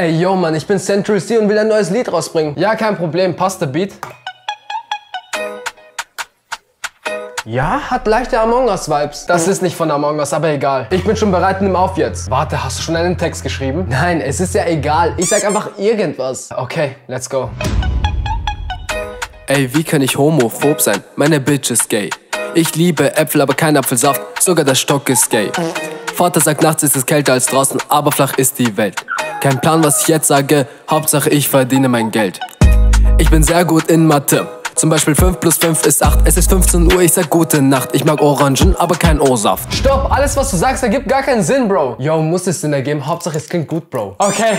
Ey, yo, Mann, ich bin Central C und will ein neues Lied rausbringen. Ja, kein Problem, passt der Beat. Ja, hat leichte Among Us-Vibes. Das ist nicht von Among Us, aber egal. Ich bin schon bereit, nimm auf jetzt. Warte, hast du schon einen Text geschrieben? Nein, es ist ja egal. Ich sag einfach irgendwas. Okay, let's go. Ey, wie kann ich homophob sein? Meine Bitch ist gay. Ich liebe Äpfel, aber kein Apfelsaft. Sogar der Stock ist gay. Vater sagt, nachts ist es kälter als draußen, aber flach ist die Welt. Kein Plan, was ich jetzt sage, Hauptsache ich verdiene mein Geld. Ich bin sehr gut in Mathe. Zum Beispiel 5 plus 5 ist 8. Es ist 15 Uhr, ich sag gute Nacht. Ich mag Orangen, aber kein O-Saft. Stopp, alles was du sagst ergibt gar keinen Sinn, Bro. Yo, muss es Sinn ergeben. Hauptsache es klingt gut, Bro. Okay.